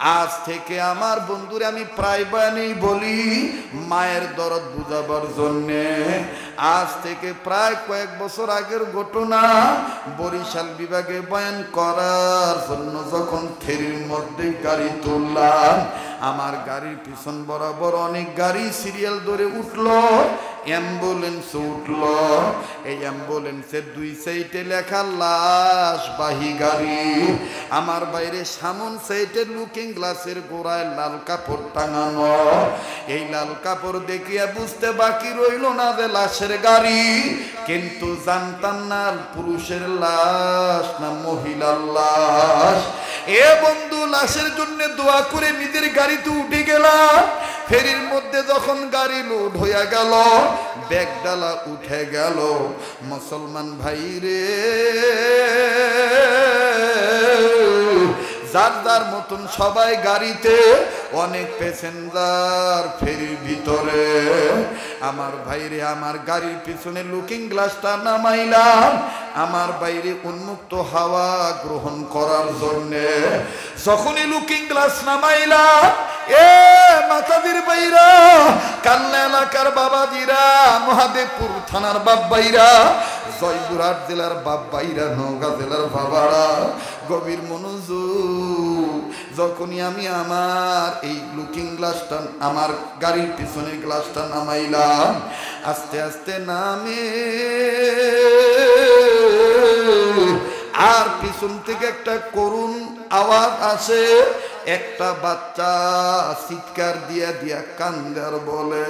আজ থেকে আমার বন্ধুরে আমি প্রায় বানেই বলি, মায়ের দরদ বুঝাবার জন্যে। আজ থেকে প্রায় কয়েক বছর আগের ঘটনা বরিশাল বিভাগে বয়ান করার জন্য যখন ফেরির মধ্যে গাড়ি তুললাম আমার গাড়ির পিছন বরাবর অনেক গাড়ি সিরিয়াল ধরে উঠল অ্যাম্বুলেন্স উঠল। এই অ্যাম্বুলেন্সের দুই সাইডে লেখা লাশ বাহি গাড়ি। আমার বাইরে সামন সাইডে লুকিং গ্লাসের গোড়ায় লাল কাপড় টাঙানো। এই লাল কাপড় দেখিয়া বুঝতে বাকি রইল না যে লাশের গাড়ি, কিন্তু জানতাম না পুরুষের লাশ না মহিলার লাশ। এ বন্ধু, লাশের জন্য দোয়া করে নিজের গাড়িতে উঠে গেলাম ফেরির মধ্যে যখন গাড়ি লোড হইয়া গেল, ব্যাগডালা উঠে গেল। মুসলমান ভাই রে, যার যার মতন সবাই গাড়িতে, অনেক প্যাসেঞ্জার ফেরির ভিতরে। আমার ভাইরে আমার গাড়ির পিছনে লুকিং গ্লাসটা নামাইলাম। আমার বাইরে উন্মুক্ত হাওয়া গ্রহণ করার জন্যে যখনই লুকিং গ্লাস নামাইলাম এ মাতাদির বাইরা, কান্না এলাকার বাবাজিরা মহাদেবপুর থানার বাব্বাইরা জয়পুরহাট জেলার বাব্বাইরা নৌকা জেলার বাবারা, গভীর মনোযোগ, যখনই আমি আমার এই লুকিং গ্লাসটা আমার গাড়ির পিছনের গ্লাসটা নামাইলাম, আস্তে আস্তে নামে আর পিছন থেকে একটা করুণ আওয়াজ আসে। একটা বাচ্চা চিৎকার দিয়া দিয়া কান্দার বলে,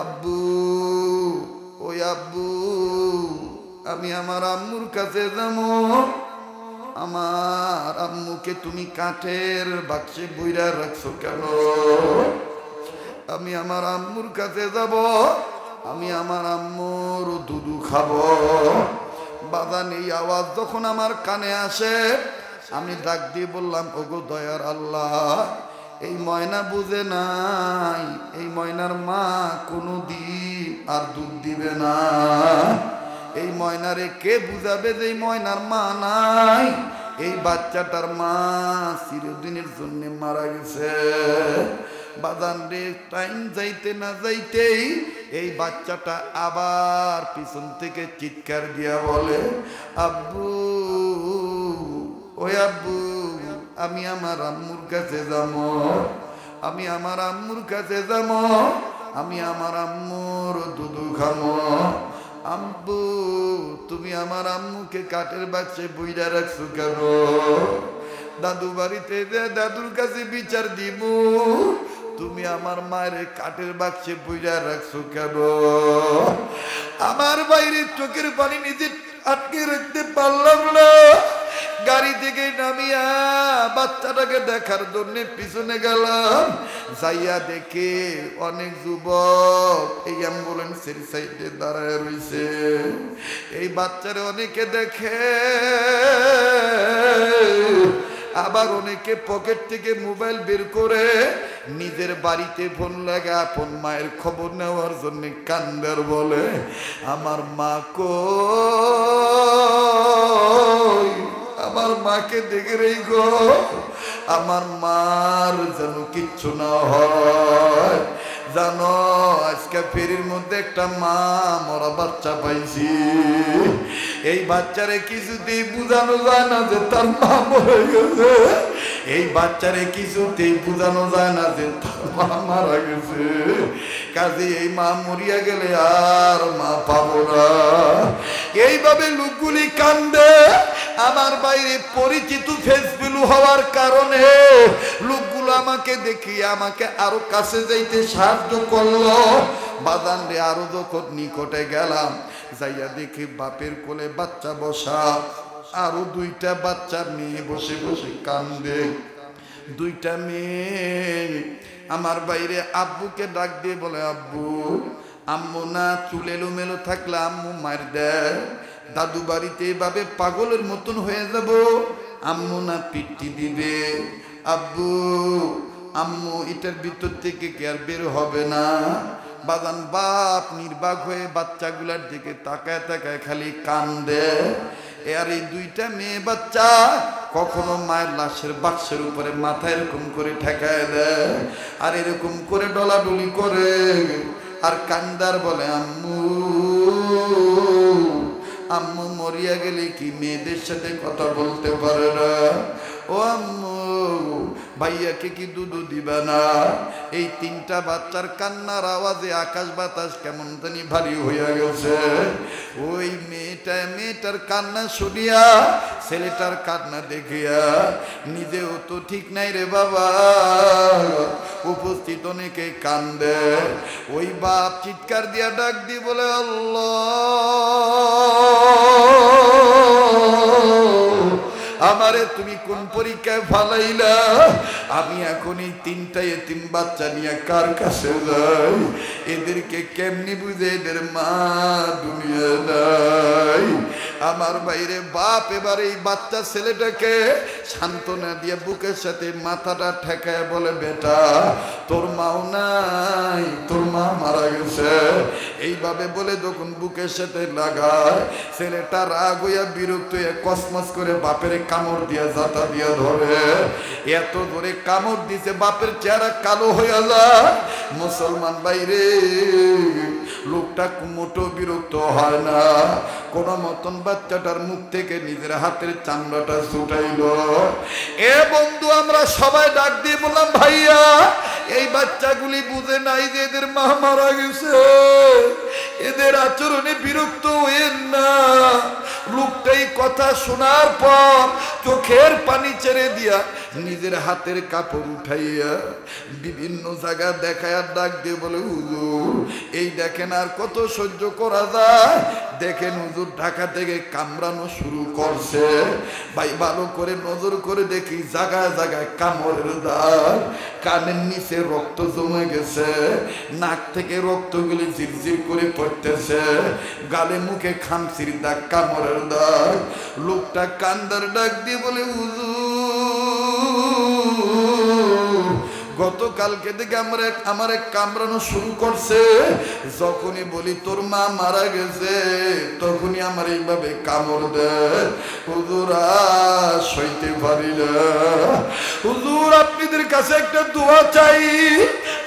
আব্বু ওই আব্বু, আমি আমার আম্মুর কাছে যাব। আমার আম্মুকে তুমি কাঠের বাক্সে বইরা রাখছো কেন? আমি আমার আম্মুর কাছে যাব, আমি আমার আম্মুর দুধু খাব। বাদান এই আওয়াজ যখন আমার কানে আসে, আমি ডাক দিয়ে বললাম, ওগো দয়ার আল্লাহ, এই ময়না বুঝে নাই, এই ময়নার মা কোনো দিন আর দুধ দিবে না। এই ময়নারে কে বুঝাবে যে এই ময়নার মা নাই? এই বাচ্চাটার মা চিরদিনের জন্য মারা গেছে। বাজান রে, টাইম যাইতে না যাইতেই এই বাচ্চাটা আবার পিছন থেকে চিৎকার দিয়া বলে, আব্বু, ওই আব্বু, আমি আমার আম্মুর কাছে যাব, আমি আমার আম্মুর কাছে যাব, আমি আমার আম্মুর দুধু খামো আম্বু তুমি আমার আম্মুকে কাঠের বাক্সে বইরা রাখছো কেন? দাদু বাড়িতে দাদুর কাছে বিচার দিব তুমি আমার মায়ের কাঠের বাক্সে বুঝা রাখছো কেন? আমার বাইরে চোখের পানি নিজে আটকে রাখতে পারলাম না। গাড়ি থেকে নামিয়া বাচ্চাটাকে দেখার জন্য পিছনে গেলাম। যাইয়া দেখে অনেক যুবক এই অ্যাম্বুলেন্সের সাইডে দাঁড়ায় রয়েছে এই বাচ্চারে অনেকে দেখে আবার অনেকে পকেট থেকে মোবাইল বের করে নিজের বাড়িতে ফোন লাগা আপন মায়ের খবর নেওয়ার জন্য কান্দার বলে, আমার মা কো আমার মাকে দেখে রেই গো। আমার মার যেন কিচ্ছু না হয়। জানো, আজকে ফেরির মধ্যে একটা মা, মরা বাচ্চা পাইছি। এই বাচ্চারে কিছুতেই বুঝানো যায় না যে তার মা মরে গেছে। এই বাচ্চারে কিছুতেই বুঝানো যায় না যে তার মা মারা গেছে। কাজে এই মা মরিয়া গেলে আর মা পাবো না। এইভাবে লোকগুলি কান্দে। আমার বাইরে পরিচিত ফেসবুক হওয়ার কারণে লোকগুলো আমাকে দেখি আমাকে আরও কাছে যাইতে সাহায্য করল। বাদান রে আরও যখন নিকটে গেলাম, যাইয়া দেখি বাপের কোলে বাচ্চা বসা। আরও দুইটা বাচ্চা মেয়ে বসে বসে কান্দে। দুইটা মেয়ে আমার বাইরে আব্বুকে ডাক দিয়ে বলে, আব্বু, আম্মু না চুল এলোমেলো থাকলে আম্মু মার দেয় দাদু বাড়িতে এভাবে পাগলের মতন হয়ে যাব। আম্মু না পিটি দিবে। আব্বু, আম্মু, এটার ভিতর থেকে কি আর বের হবে না? বাগান বাপ নির্বাক হয়ে বাচ্চাগুলার দিকে তাকায় তাকায় খালি কান্দে। আর এই দুইটা মেয়ে বাচ্চা কখনো মায়ের লাশের বাক্সের উপরে মাথা এরকম করে ঠেকায় দেয়, আর এরকম করে ডলাডলি করে, আর কান্দার বলে, আম্মু আম্মু মরিয়া গেলে কি মেয়েদের সাথে কথা বলতে পারে না? ও আম্মু ভাইয়াকে কি দুধু দিবে না? এই তিনটা বাচ্চার কান্নার আওয়াজে আকাশ বাতাস কেমন জানি ভারী হইয়া গেছে। ওই মেয়েটা, মেয়েটার কান্না শুনিয়া, ছেলেটার কান্না দেখিয়া নিজেও তো ঠিক নাই রে বাবা। উপস্থিত অনেকে কান্দে। ওই বাপ চিৎকার দিয়া ডাক দি বলে, আল্লাহ! আমারে তুমি কোন পরীক্ষায় ফালাইলা? আমি এখন এই তিনটা এতিম বাচ্চা নিয়ে কার কাছে যাই? এদেরকে কেমনি বুঝে এদের মা দুনিয়া নাই? আমার বাইরে বাপ, এবার এই বাচ্চা ছেলেটাকে সান্ত্বনা দিয়ে বুকের সাথে মাথাটা ঠেকায় বলে, বেটা, তোর মাও নাই, তোর মা মারা গেছে। এইভাবে বলে যখন বুকের সাথে লাগায়, ছেলেটা রাগ হইয়া বিরক্ত হয়ে কসমস করে বাপের কামড় দিয়া জাতা দিয়া ধরে। এত ধরে কামড় দিছে, বাপের চেহারা কালো হইয়া যায়। মুসলমান বাইরে লোকটা মোটো বিরক্ত হয় না। কোন মতন বাচ্চাটার মুখ থেকে নিজের হাতের চামড়াটা ছুটাইল। এ বন্ধু, আমরা সবাই ডাক দিয়ে বললাম, ভাইয়া এই বাচ্চাগুলি বুঝে নাই যে এদের মা মারা গেছে। এদের আচরণে বিরক্ত হইেন না। লোকটাই কথা শোনার পর চোখের পানি ছেড়ে দিয়া নিজের হাতের কাপড় উঠাইয়া বিভিন্ন জায়গা দেখায় ডাক দিয়ে বলে, হুজুর, এই দেখেন আর কত সহ্য করা যায়। দেখেন হুজুর ঢাকা থেকে কামড়ানো শুরু করছে। ভাই, ভালো করে নজর করে দেখি জায়গায় জায়গায় কামড়ের দাগ, কানের নিচে রক্ত জমে গেছে, নাক থেকে রক্তগুলি ঝিরঝির করে পড়তেছে, গালে মুখে খামসির দাগ, কামড়ের দাগ। লোকটা কান্দার ডাক দিয়ে বলে, হুজুর গতকালকে থেকে আমার আমার কামড়ানো শুরু করছে। যখনই বলি, তোর মা মারা গেছে, তখনই আমার এইভাবে কামড় দেয়। হুজুর সইতে পারি হুজুর, আপনাদের কাছে একটা দোয়া চাই।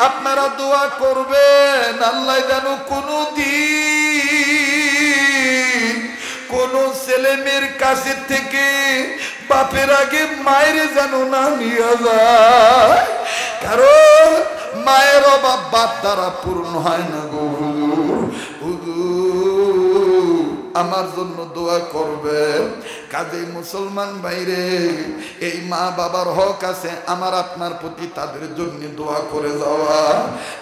আপনারা দোয়া করবেন, আল্লাহ যেন কোনো দিন কোন ছেলে মেয়ের কাছে থেকে বাপের আগে মায়ের যেন না নিয়ে যায়। কারণ মায়ের অভাব বাপ দ্বারা পূর্ণ হয় না গো আমার জন্য দোয়া করবে কাজে মুসলমান বাইরে এই মা বাবার হক আছে, আমার আপনার প্রতি তাদের জন্য দোয়া করে যাওয়া।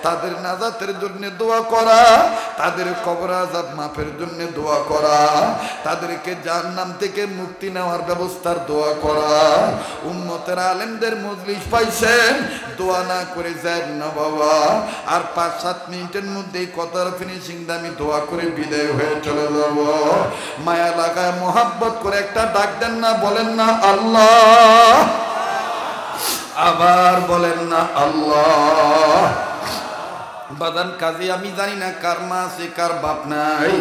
তাদের নাজাতের জন্য দোয়া করা, তাদের কবর আজাব মাফের জন্য দোয়া করা, তাদেরকে যার নাম থেকে মুক্তি নেওয়ার ব্যবস্থার দোয়া করা। উন্মতের আলেমদের মজলিস পাইছেন, দোয়া না করে যায় না বাবা। আর পাঁচ, সাত মিনিটের মধ্যেই কথার ফিনিশিং আমি দোয়া করে বিদায় হয়ে চলে যাব। মায়া লাগায় মোহাব্বত করে একটা ডাক দেন না, বলেন না আল্লাহ। আবার বলেন না আল্লাহ। বাদান কাজে আমি জানি না কার মা আছে, কার বাপ নাই,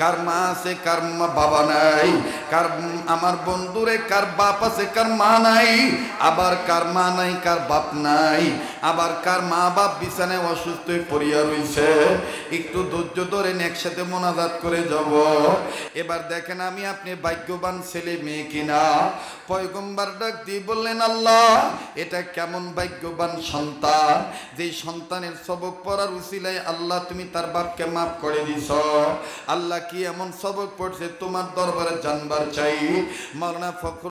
কার মা আছে, কার বাবা নাই, কার আমার বন্ধুরে কার বাপ আছে, কার মা নাই, আবার কার মা নাই, কার বাপ নাই, আবার কার মা বাপ বিছানায় অসুস্থ পড়িয়া রইছে, একটু ধৈর্য ধরেন একসাথে মোনাজাত করে যাব। এবার দেখেন আমি আপনি ভাগ্যবান ছেলে মেয়ে কিনা। পয়গম্বার ডাক দিয়ে বললেন, আল্লাহ, এটা কেমন ভাগ্যবান সন্তান। যে সন্তানের সবক পড়ার উসিলায় আল্লাহ, তুমি তার বাপকে মাফ করে দিছ। আল্লাহ কি এমন সবক পড়ছে? তোমার দরবারে জানবার চাই। মরনা ফখর